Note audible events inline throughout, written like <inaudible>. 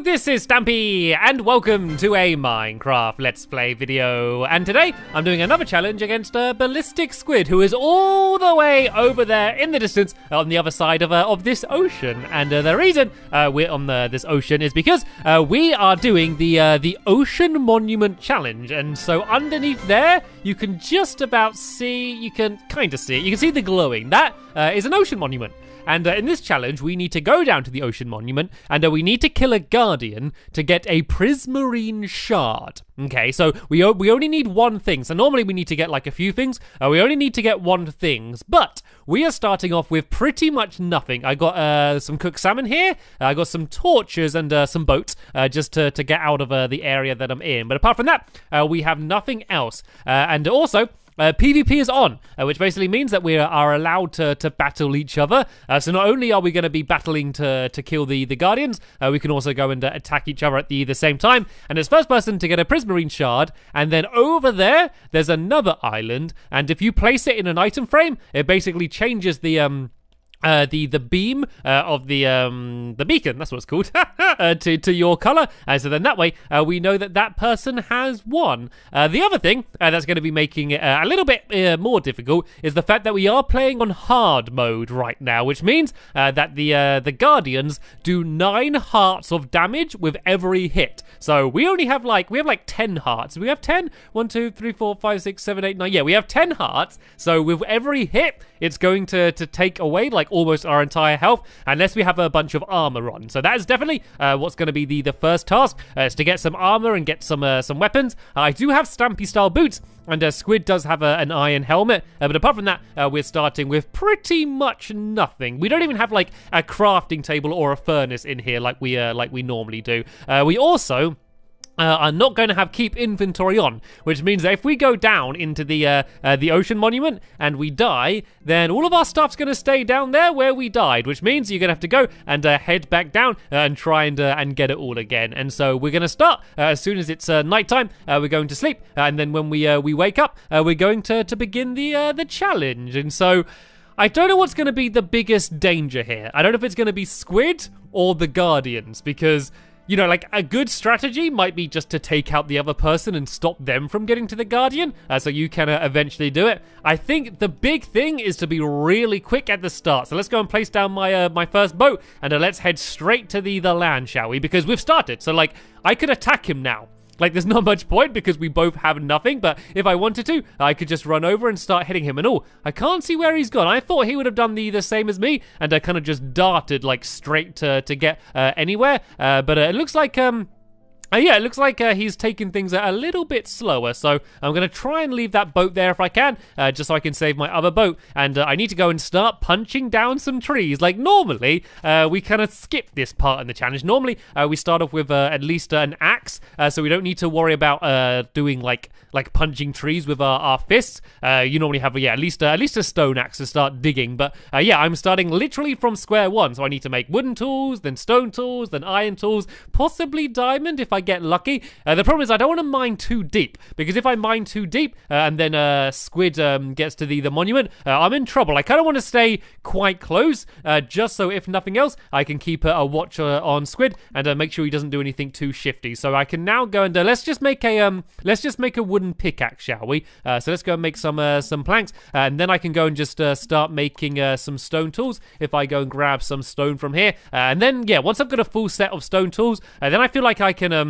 this is Stampy, and welcome to a Minecraft Let's Play video. And today, I'm doing another challenge against a ballistic squid who is all the way over there in the distance on the other side of, uh, of this ocean. And uh, the reason uh, we're on the, this ocean is because uh, we are doing the uh, the Ocean Monument Challenge. And so underneath there, you can just about see, you can kind of see it. You can see the glowing. That uh, is an ocean monument. And uh, in this challenge, we need to go down to the ocean monument and uh, we need to kill a guardian to get a prismarine shard. Okay, so we o- we only need one thing. So normally we need to get like a few things. Uh, we only need to get one things, but we are starting off with pretty much nothing. I got uh, some cooked salmon here. I got some torches and uh, some boats uh, just to, to get out of uh, the area that I'm in. But apart from that, uh, we have nothing else. Uh, and also, uh, PvP is on, uh, which basically means that we are allowed to, to battle each other. Uh, so not only are we going to be battling to, to kill the, the Guardians, uh, we can also go and uh, attack each other at the, the same time. And it's first person to get a Prismarine Shard, and then over there, there's another island. And if you place it in an item frame, it basically changes the... um uh, the the beam uh, of the um, the beacon that's what it's called <laughs> uh, to to your color. Uh, so then that way uh, we know that that person has won. The other thing that's going to be making it a little bit more difficult is the fact that we are playing on hard mode right now which means that the the guardians do nine hearts of damage with every hit. So we only have like we have like 10 hearts. We have 10 1 2 3 4 5 6 7 8 9 yeah we have 10 hearts. So with every hit it's going to to take away like almost our entire health unless we have a bunch of armor on. So that is definitely uh, what's going to be the the first task uh, is to get some armor and get some uh, some weapons. I do have Stampy style boots. And uh, Squid does have a, an iron helmet, uh, but apart from that, uh, we're starting with pretty much nothing. We don't even have like a crafting table or a furnace in here like we uh, like we normally do. Uh, we also uh, are not going to have keep inventory on, which means that if we go down into the uh, uh, the ocean monument and we die, then all of our stuff's going to stay down there where we died, which means you're going to have to go and uh, head back down uh, and try and uh, and get it all again. And so we're going to start as soon as it's nighttime. We're going to sleep, and then when we we wake up, we're going to to begin the the challenge. And so. I don't know what's going to be the biggest danger here. I don't know if it's going to be Squid or the Guardians because you know, like a good strategy might be just to take out the other person and stop them from getting to the Guardian, uh, so you can uh, eventually do it. I think the big thing is to be really quick at the start. So let's go and place down my uh, my first boat, and uh, let's head straight to the the land, shall we? Because we've started. So like, I could attack him now. Like, there's not much point because we both have nothing, but if I wanted to, I could just run over and start hitting him. And oh, I can't see where he's gone. I thought he would have done the, the same as me, and I kind of just darted, like, straight to, to get uh, anywhere. Uh, but uh, it looks like, um, uh, yeah, it looks like uh, he's taking things a little bit slower, so I'm going to try and leave that boat there if I can, uh, just so I can save my other boat. And uh, I need to go and start punching down some trees. Like, normally, uh, we kind of skip this part in the challenge. Normally, uh, we start off with at least an axe, so we don't need to worry about doing, like, like punching trees with our, our fists. You normally have, yeah, at least, at least a stone axe to start digging. But, yeah, I'm starting literally from square one, so I need to make wooden tools, then stone tools, then iron tools, possibly diamond if I get lucky. Uh, the problem is I don't want to mine too deep because if I mine too deep uh, and then uh, Squid um, gets to the the monument, uh, I'm in trouble. I kind of want to stay quite close, uh, just so if nothing else, I can keep a, watch uh, on Squid and make sure he doesn't do anything too shifty. So I can now go and let's just make a um let's just make a wooden pickaxe, shall we? So let's go and make some some planks, and then I can go and just start making some stone tools. If I go and grab some stone from here, and then yeah, once I've got a full set of stone tools, then I feel like I can um.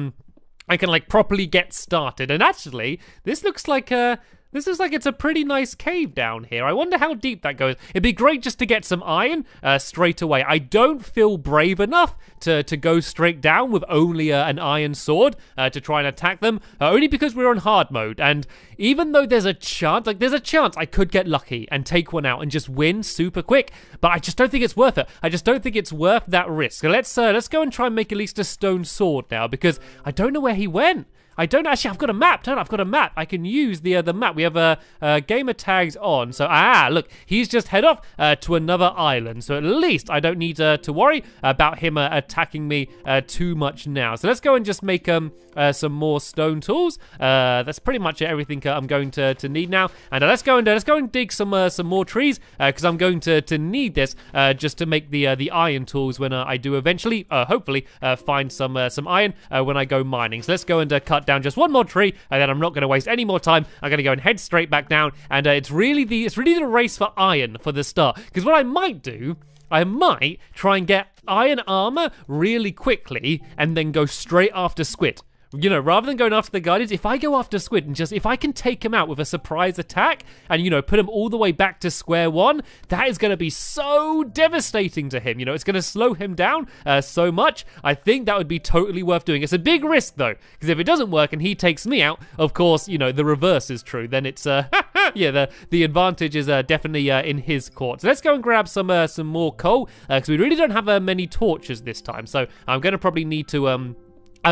I can like properly get started. And actually, this looks like a this is like it's a pretty nice cave down here. I wonder how deep that goes. It'd be great just to get some iron uh, straight away. I don't feel brave enough to, to go straight down with only uh, an iron sword uh, to try and attack them, uh, only because we're on hard mode. And even though there's a chance, like there's a chance I could get lucky and take one out and just win super quick, but I just don't think it's worth it. I just don't think it's worth that risk. So let's uh, let's go and try and make at least a stone sword now because I don't know where he went. I don't actually. I've got a map. Don't I? I've got a map. I can use the uh, the map. We have a uh, uh, gamer tags on. So ah, look, he's just head off uh, to another island. So at least I don't need uh, to worry about him uh, attacking me too much now. So let's go and just make um some more stone tools. That's pretty much everything I'm going to, to need now. And let's go and let's go and dig some some more trees because I'm going to, to need this just to make the the iron tools when I do eventually, hopefully, find some some iron when I go mining. So let's go and cut down just one more tree, and then I'm not going to waste any more time. I'm going to go and head straight back down. And uh, it's really the it's really the race for iron for the start. Because what I might do I might try and get iron armor really quickly and then go straight after Squid. You know, rather than going after the Guardians, if I go after Squid and just, if I can take him out with a surprise attack and, you know, put him all the way back to square one, that is going to be so devastating to him. You know, it's going to slow him down uh, so much. I think that would be totally worth doing. It's a big risk, though, because if it doesn't work and he takes me out, of course, you know, the reverse is true. Then it's, uh, <laughs> yeah, the, the advantage is uh, definitely uh, in his court. So let's go and grab some uh, some more coal, because uh, we really don't have uh, many torches this time. So I'm going to probably need to, um,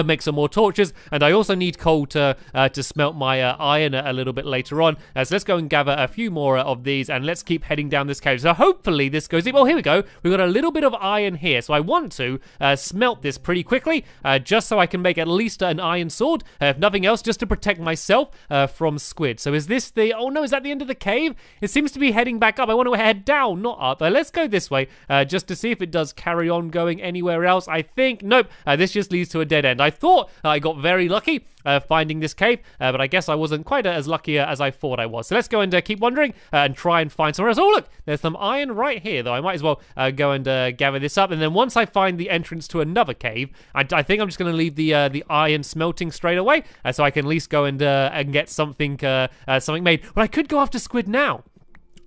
Make some more torches, and I also need coal to uh, to smelt my uh, iron a, little bit later on. Uh, so let's go and gather a few more of these, and let's keep heading down this cave. So hopefully this goes. Well, here we go. We've got a little bit of iron here, so I want to uh, smelt this pretty quickly, uh, just so I can make at least an iron sword, uh, if nothing else, just to protect myself from squid. So is this the? Oh no, is that the end of the cave? It seems to be heading back up. I want to head down, not up. let's go this way, just to see if it does carry on going anywhere else. I think nope. this just leads to a dead end. Thought I got very lucky uh, finding this cave, uh, but I guess I wasn't quite as lucky as I thought I was. So let's go and uh, keep wandering uh, and try and find somewhere else. Oh, look, there's some iron right here, though. I might as well uh, go and uh, gather this up. And then once I find the entrance to another cave, I, I think I'm just going to leave the the iron smelting straight away, so I can at least go and and get something something made. But I could go after squid now.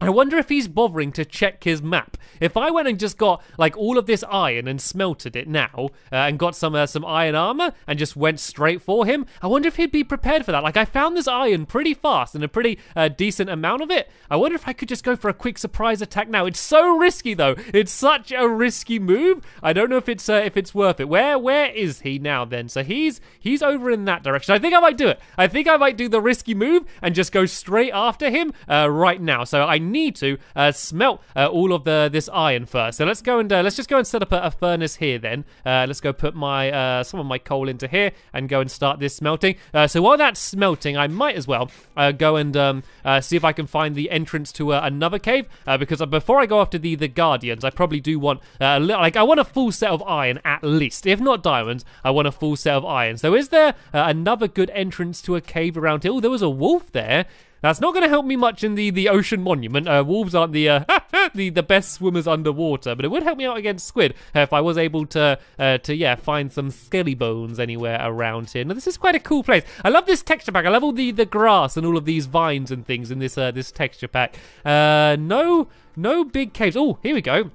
I wonder if he's bothering to check his map. If I went and just got like all of this iron and smelted it now uh, and got some uh, some iron armor and just went straight for him, I wonder if he'd be prepared for that. Like I found this iron pretty fast and a pretty uh, decent amount of it. I wonder if I could just go for a quick surprise attack now. It's so risky though. It's such a risky move. I don't know if it's uh, if it's worth it. Where where is he now then? So he's he's over in that direction. I think I might do it. I think I might do the risky move and just go straight after him uh, right now. So I need to uh, smelt uh, all of the this iron first. So let's go and uh, let's just go and set up a, a furnace here then. Uh, let's go put my uh, some of my coal into here and go and start this smelting. So while that's smelting, I might as well go and um, see if I can find the entrance to another cave because before I go after the the guardians, I probably do want like I want a full set of iron at least, if not diamonds. I want a full set of iron. So is there another good entrance to a cave around here? Oh, there was a wolf there. That's not going to help me much in the, the ocean monument. Uh, wolves aren't the, uh, <laughs> the the best swimmers underwater, but it would help me out against squid uh, if I was able to uh, to yeah find some skelly bones anywhere around here. Now this is quite a cool place. I love this texture pack. I love all the, the grass and all of these vines and things in this uh, this texture pack. Uh, no no big caves. Oh, here we go.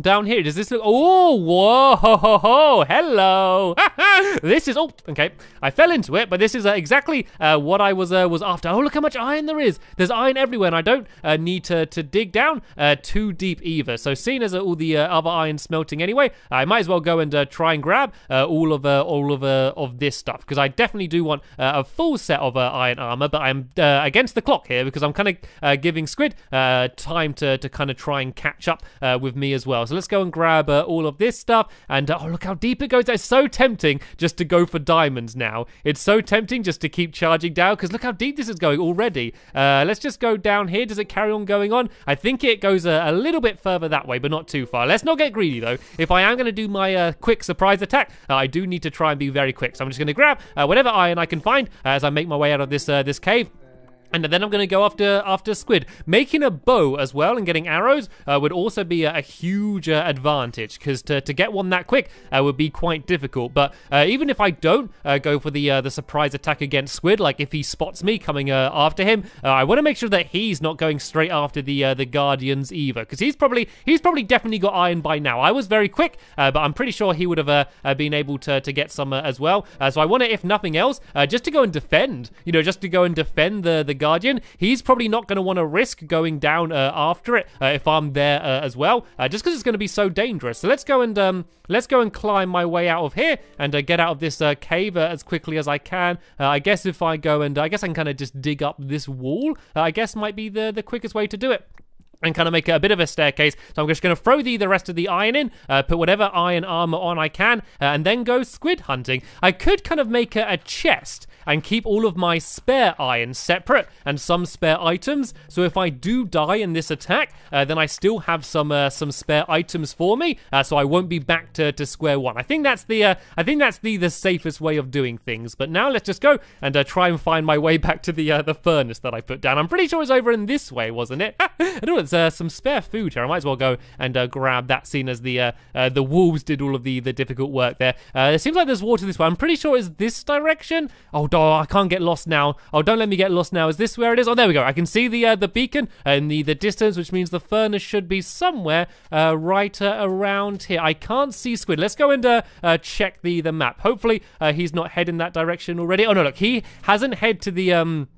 Down here, does this look? Oh, whoa, ho, ho, ho, hello. <laughs> this is, oh, okay. I fell into it, but this is uh, exactly uh, what I was uh, was after. Oh, look how much iron there is. There's iron everywhere, and I don't uh, need to, to dig down uh, too deep either. So seeing as all the uh, other iron smelting anyway, I might as well go and try and grab all of all of of this stuff, because I definitely do want a full set of iron armor, but I'm against the clock here, because I'm kind of giving Squid time to, to kind of try and catch up with me as well. So let's go and grab uh, all of this stuff. And uh, oh, look how deep it goes. It's so tempting just to go for diamonds now. It's so tempting just to keep charging down because look how deep this is going already. Uh, let's just go down here. Does it carry on going on? I think it goes a, a, little bit further that way, but not too far. Let's not get greedy though. If I am going to do my uh, quick surprise attack, uh, I do need to try and be very quick. So I'm just going to grab uh, whatever iron I can find as I make my way out of this this cave. And then I'm going to go after after squid. Making a bow as well and getting arrows uh, would also be a, a huge uh, advantage because to, to get one that quick uh, would be quite difficult. But uh, even if I don't uh, go for the uh, the surprise attack against squid, like if he spots me coming after him, I want to make sure that he's not going straight after the the guardians either because he's probably he's probably definitely got iron by now. I was very quick, but I'm pretty sure he would have been able to to get some as well. so I want to, if nothing else, just to go and defend. You know, just to go and defend the the Guardian, he's probably not going to want to risk going down uh, after it uh, if I'm there uh, as well, uh, just because it's going to be so dangerous. So let's go and um, let's go and climb my way out of here and uh, get out of this uh, cave as quickly as I can. I guess if I go and I guess I can kind of just dig up this wall. I guess might be the the quickest way to do it and kind of make it a bit of a staircase. So I'm just going to throw the, the rest of the iron in, uh, put whatever iron armor on I can, uh, and then go squid hunting. I could kind of make a, a chest and keep all of my spare iron separate and some spare items. So if I do die in this attack, uh, then I still have some uh, some spare items for me, uh, so I won't be back to, to square one. I think that's the uh, I think that's the the safest way of doing things. But now let's just go and uh, try and find my way <laughs> back to the uh, the furnace that I put down. I'm pretty sure it's over in this way, wasn't it? <laughs> I know. There's some spare food here. I might as well go and grab that. Scene as the the wolves did all of the the difficult work there. it seems like there's water this way. I'm pretty sure it's this direction. Oh oh, I can't get lost now. Oh, don't let me get lost now. Is this where it is? Oh, there we go. I can see the uh, the beacon in the, the distance, which means the furnace should be somewhere uh, right uh, around here. I can't see Squid. Let's go and uh, uh, check the, the map. Hopefully, uh, he's not heading that direction already. Oh, no, look. He hasn't head to the... um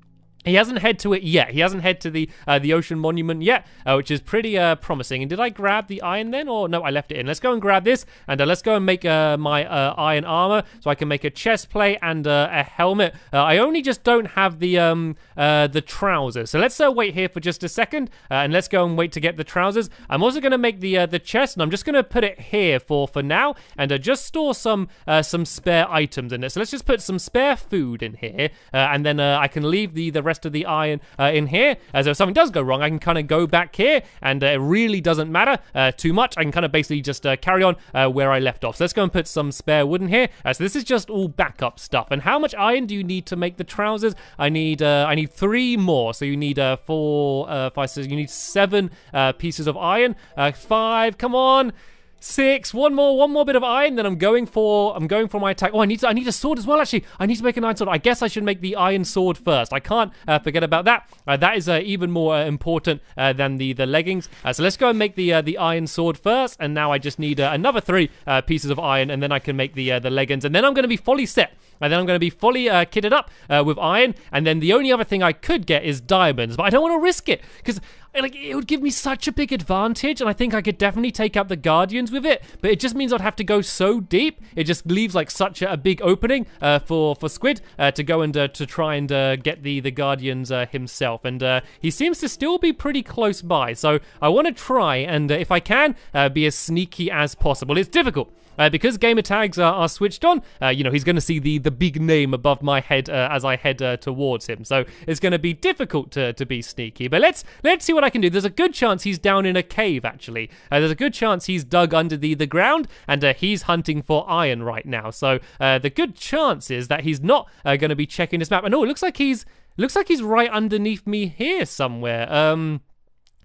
he hasn't head to it yet. He hasn't head to the uh, the ocean monument yet, uh, which is pretty uh, promising. And did I grab the iron then, or no? I left it in. Let's go and grab this, and uh, let's go and make uh, my uh, iron armor, so I can make a chest plate and a helmet. I only just don't have the um the trousers, so let's wait here for just a second, and let's go and wait to get the trousers. I'm also going to make the the chest, and I'm just going to put it here for for now, and just store some some spare items in it. So let's just put some spare food in here, and then I can leave the the rest rest of the iron uh, in here. As if something does go wrong, I can kind of go back here and uh, it really doesn't matter uh, too much. I can kind of basically just uh, carry on uh, where I left off. So let's go and put some spare wood in here. so this is just all backup stuff. And how much iron do you need to make the trousers? I need I need three more. So you need four, five, six, you need seven pieces of iron. five, come on. Six. One more. One more bit of iron. Then I'm going for. I'm going for my attack. Oh, I need. To, I need a sword as well. Actually, I need to make an iron sword. I guess I should make the iron sword first. I can't uh, forget about that. Uh, that is uh, even more uh, important uh, than the the leggings. Uh, so let's go and make the the iron sword first. And now I just need another three pieces of iron, and then I can make the the leggings. And then I'm going to be fully set. And then I'm going to be fully uh, kitted up uh, with iron. And then the only other thing I could get is diamonds. But I don't want to risk it because like it would give me such a big advantage. And I think I could definitely take out the Guardians with it. But it just means I'd have to go so deep. It just leaves like such a, a big opening uh, for, for Squid uh, to go and uh, to try and uh, get the, the Guardians himself. And he seems to still be pretty close by. So I want to try and, if I can, be as sneaky as possible. It's difficult. Uh, because gamer tags are, are switched on, uh, you know, he's going to see the, the big name above my head uh, as I head uh, towards him. So it's going to be difficult to, to be sneaky. But let's let's see what I can do. There's a good chance he's down in a cave, actually. Uh, there's a good chance he's dug under the, the ground and uh, he's hunting for iron right now. So the good chance is that he's not going to be checking his map. And oh, it looks like he's looks like he's right underneath me here somewhere. Um,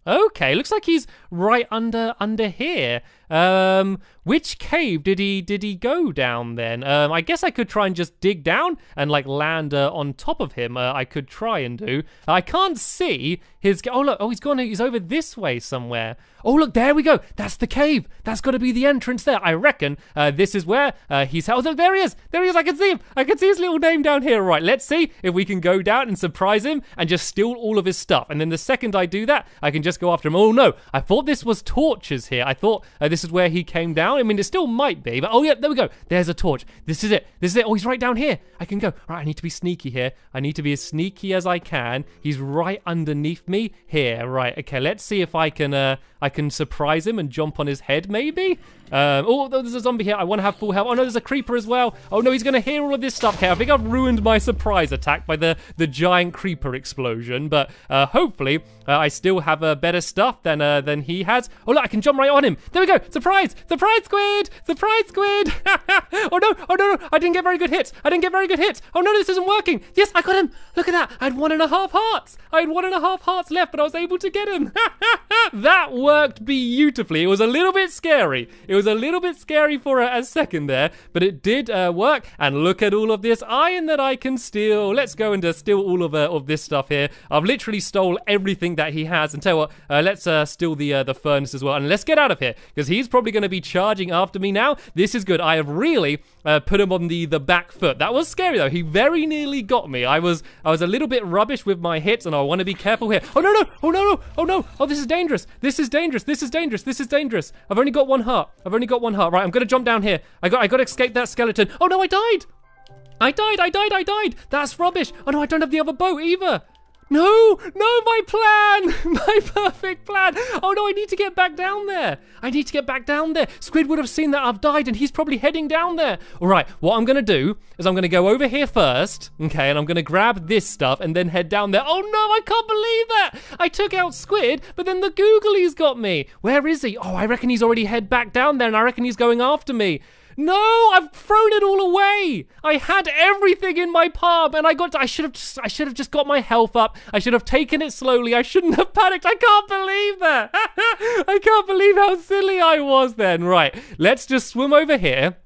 Okay, looks like he's right under under here. Um, which cave did he did he go down then? Um, I guess I could try and just dig down and like land uh, on top of him. Uh, I could try and do. I can't see his. Oh look! Oh, he's gone. He's over this way somewhere. Oh look! There we go. That's the cave. That's got to be the entrance there. I reckon uh, this is where uh, he's. Oh look! There he is. There he is. I can see him. I can see his little name down here. Right. Let's see if we can go down and surprise him and just steal all of his stuff. And then the second I do that, I can just go after him. Oh no! I thought this was torches here. I thought uh, this is where he came down. I mean, it still might be, but oh yeah, there we go. There's a torch. This is it. This is it. Oh, he's right down here. I can go. Right, I need to be sneaky here. I need to be as sneaky as I can. He's right underneath me here. Right. Okay. Let's see if I can. Uh, I can surprise him and jump on his head, maybe. Um, oh, there's a zombie here. I want to have full health. Oh no, there's a creeper as well. Oh no, he's gonna hear all of this stuff. Okay, I think I've ruined my surprise attack by the the giant creeper explosion. But uh, hopefully, uh, I still have uh, better stuff than uh, than he has. Oh look, I can jump right on him. There we go. Surprise! Surprise, squid! Surprise, squid! <laughs> oh no! Oh no! No! I didn't get very good hits. I didn't get very good hits. Oh no, this isn't working. Yes, I got him. Look at that. I had one and a half hearts. I had one and a half hearts left, but I was able to get him. <laughs> that worked beautifully. It was a little bit scary. It was a little bit scary for a, a second there, but it did uh, work. And look at all of this iron that I can steal. Let's go and uh, steal all of, uh, of this stuff here. I've literally stole everything that he has. And tell you what, uh, let's uh, steal the uh, the furnace as well. And let's get out of here because he's probably going to be charging after me now. This is good. I have really uh, put him on the the back foot. That was scary though. He very nearly got me. I was I was a little bit rubbish with my hits, and I want to be careful here. Oh no no! Oh no no! Oh no! Oh this is dangerous! This is dangerous! This is dangerous! This is dangerous! I've only got one heart. I've only got one heart. Right, I'm gonna jump down here. I got I got to escape that skeleton. Oh no! I died! I died! I died! I died! That's rubbish! Oh no! I don't have the other boat either. No, no, my plan, <laughs> my perfect plan. Oh no, I need to get back down there. I need to get back down there. Squid would have seen that I've died and he's probably heading down there. All right, what I'm gonna do is I'm gonna go over here first, okay, and I'm gonna grab this stuff and then head down there. Oh no, I can't believe that. I took out Squid, but then the Googly's got me. Where is he? Oh, I reckon he's already head back down there and I reckon he's going after me. No, I've thrown it all away. I had everything in my palm, and I got. To, I should have. I should have just got my health up. I should have taken it slowly. I shouldn't have panicked. I can't believe that. <laughs> I can't believe how silly I was then. Right, let's just swim over here.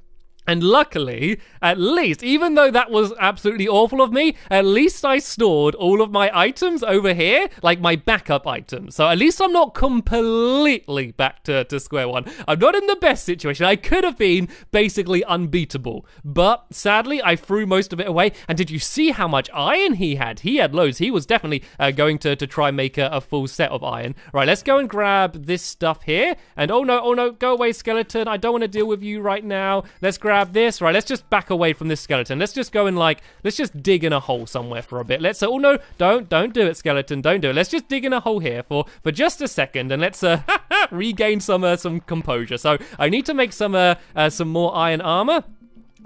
And luckily, at least, even though that was absolutely awful of me, at least I stored all of my items over here, like my backup items. So at least I'm not completely back to, to square one. I'm not in the best situation. I could have been basically unbeatable. But sadly, I threw most of it away. And did you see how much iron he had? He had loads. He was definitely uh, going to, to try and make a, a full set of iron. Right, let's go and grab this stuff here. And oh no, oh no, go away, skeleton. I don't want to deal with you right now. Let's grab grab this. Right, let's just back away from this skeleton. Let's just go and like, let's just dig in a hole somewhere for a bit. Let's, oh no, don't, don't do it, skeleton. Don't do it. Let's just dig in a hole here for, for just a second and let's uh, <laughs> regain some, uh, some composure. So I need to make some, uh, uh, some more iron armor.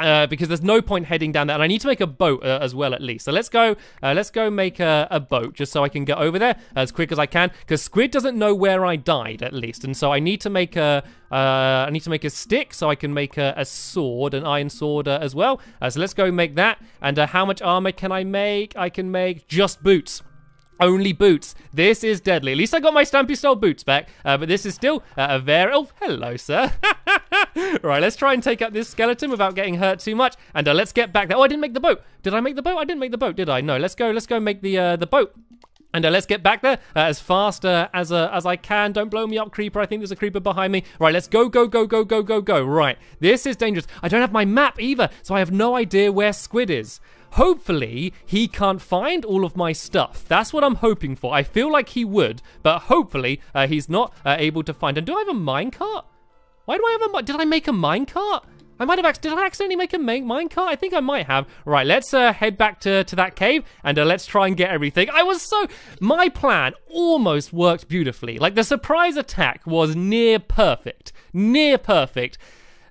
Uh, because there's no point heading down there, and I need to make a boat uh, as well, at least. So let's go. Uh, let's go make a, a, boat just so I can get over there as quick as I can. Because Squid doesn't know where I died, at least, and so I need to make a. Uh, I need to make a stick so I can make a, a sword, an iron sword uh, as well. so let's go make that. And how much armor can I make? I can make just boots. Only boots. This is deadly. At least I got my Stampy style boots back, uh, but this is still uh, a very... Oh, hello, sir. <laughs> <laughs> right, let's try and take out this skeleton without getting hurt too much, and uh, let's get back there. Oh, I didn't make the boat. Did I make the boat? I didn't make the boat, did I? No, let's go. Let's go make the uh, the boat. And uh, let's get back there uh, as fast uh, as uh, as I can. Don't blow me up, creeper. I think there's a creeper behind me. Right, let's go, go, go, go, go, go, go. Right, this is dangerous. I don't have my map either, so I have no idea where Squid is. Hopefully, he can't find all of my stuff. That's what I'm hoping for. I feel like he would, but hopefully uh, he's not uh, able to find. And do I have a minecart? Why do I have a... Did I make a minecart? I might have... Did I accidentally make a minecart? I think I might have. Right, let's uh, head back to, to that cave and uh, let's try and get everything. I was so... My plan almost worked beautifully. Like, the surprise attack was near perfect. Near perfect.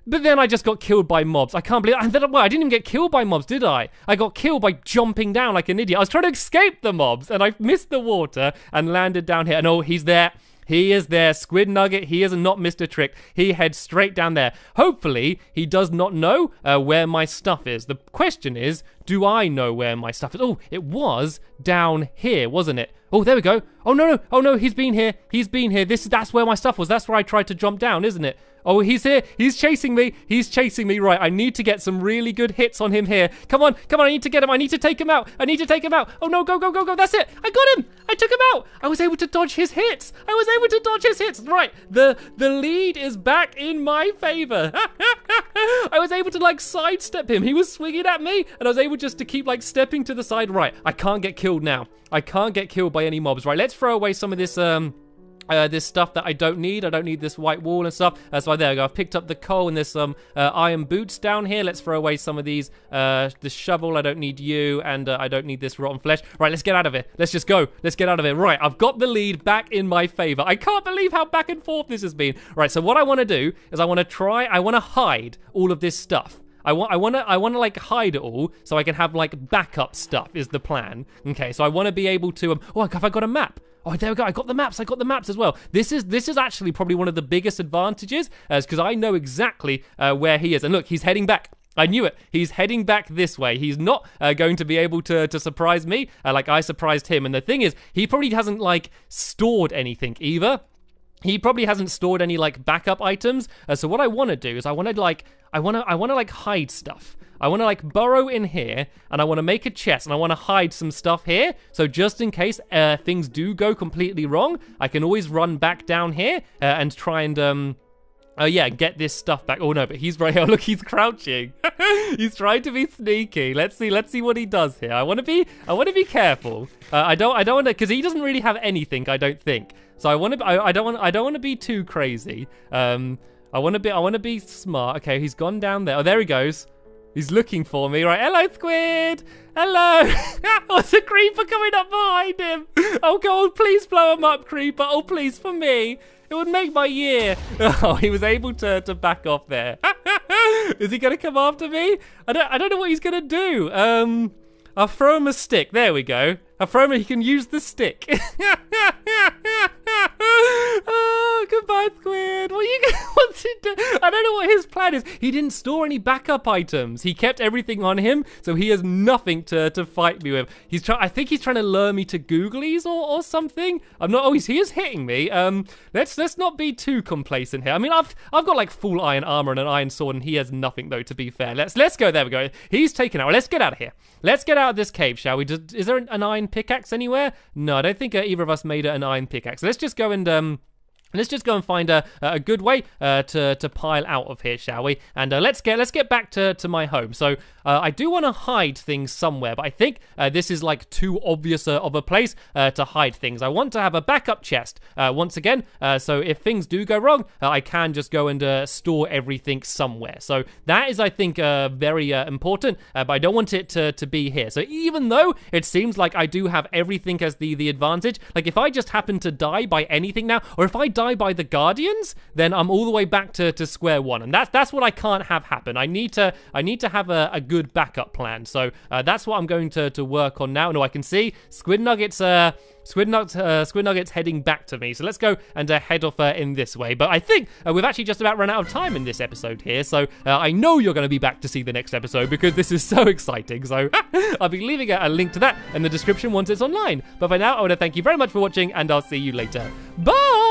But then I just got killed by mobs. I can't believe then, well, I didn't even get killed by mobs, did I? I got killed by jumping down like an idiot. I was trying to escape the mobs and I missed the water and landed down here. And oh, he's there. He is there. Squid Nugget, he is not Mr. Trick. He heads straight down there. Hopefully, he does not know uh, where my stuff is. The question is, do I know where my stuff is? Oh, it was down here, wasn't it? Oh, there we go. Oh, no, no. Oh, no, he's been here. He's been here. This That's where my stuff was. That's where I tried to jump down, isn't it? Oh, he's here. He's chasing me. He's chasing me. Right, I need to get some really good hits on him here. Come on, come on. I need to get him. I need to take him out. I need to take him out. Oh, no, go, go, go, go. That's it. I got him. I took him out. I was able to dodge his hits. I was able to dodge his hits. Right, the, the lead is back in my favor. <laughs> I was able to, like, sidestep him. He was swinging at me, and I was able just to keep, like, stepping to the side. Right, I can't get killed now. I can't get killed by any mobs. Right, let's throw away some of this, um uh, this stuff that I don't need. I don't need this white wall and stuff. That's so there we go. I've picked up the coal and there's some uh, iron boots down here. Let's throw away some of these. Uh, the shovel, I don't need you. And uh, I don't need this rotten flesh. Right, let's get out of here. Let's just go. Let's get out of here. Right, I've got the lead back in my favor. I can't believe how back and forth this has been. Right, so what I want to do is I want to try, I want to hide all of this stuff. I want, I want to, I want to like hide it all so I can have like backup stuff. Is the plan? Okay, so I want to be able to. Um, oh, have I got a map? Oh, there we go. I got the maps. I got the maps as well. This is this is actually probably one of the biggest advantages, as because I know exactly uh, where he is. And look, he's heading back. I knew it. He's heading back this way. He's not uh, going to be able to, to surprise me uh, like I surprised him. And the thing is, he probably hasn't like stored anything either. he probably hasn't stored any like backup items. Uh, so what I want to do is I want to like I want to I want to like hide stuff. I want to like burrow in here and I want to make a chest and I want to hide some stuff here. So just in case uh, things do go completely wrong, I can always run back down here uh, and try and um Oh yeah, get this stuff back. Oh no, but he's right. <laughs> Oh look, he's crouching. <laughs> he's trying to be sneaky. Let's see. Let's see what he does here. I want to be. I want to be careful. Uh, I don't. I don't want to because he doesn't really have anything. I don't think. So I want to. I, I don't want. I don't want to be too crazy. Um. I want to be. I want to be smart. Okay, he's gone down there. Oh, there he goes. He's looking for me. Right. Hello, Squid. Hello. <laughs> What's a creeper coming up behind him? Oh God, please blow him up, creeper. Oh please, for me. It would make my year. <laughs> Oh, he was able to, to back off there. <laughs> Is he to come after me? I don't, I don't know what he's going to do. Um, I'll throw him a stick. There we go. I'll throw him, he can use the stick. Oh, goodbye, Squid. What you <laughs> what's he do? I don't know what his plan is. He didn't store any backup items. He kept everything on him, so he has nothing to, to fight me with. He's trying. I think he's trying to lure me to googlies or, or something. I'm not. Oh, he's, he is hitting me. Um, let's let's not be too complacent here. I mean, I've I've got like full iron armor and an iron sword, and he has nothing though. To be fair, let's let's go. There we go. He's taken out. Let's get out of here. Let's get out of this cave, shall we? Does, is there an, an iron pickaxe anywhere? No, I don't think uh, either of us made an iron pickaxe. Let's just go and um Let's just go and find a, a good way uh, to, to pile out of here, shall we? And uh, let's get let's get back to, to my home. So uh, I do want to hide things somewhere, but I think uh, this is like too obvious uh, of a place uh, to hide things. I want to have a backup chest once again, so if things do go wrong, I can just go and store everything somewhere. So that is, I think, very important, but I don't want it to, to be here. So even though it seems like I do have everything as the, the advantage, like if I just happen to die by anything now, or if I die by the Guardians, then I'm all the way back to, to square one. And that's that's what I can't have happen. I need to I need to have a, a good backup plan. So uh, that's what I'm going to, to work on now. No, I can see Squid Nuggets uh, Squid, Nugget, uh, Squid Nugget's heading back to me. So let's go and uh, head off uh, in this way. But I think uh, we've actually just about run out of time in this episode here. So uh, I know you're going to be back to see the next episode because this is <laughs> so exciting. So <laughs> I'll be leaving a, a link to that in the description once it's online. But for now, I want to thank you very much for watching and I'll see you later. Bye!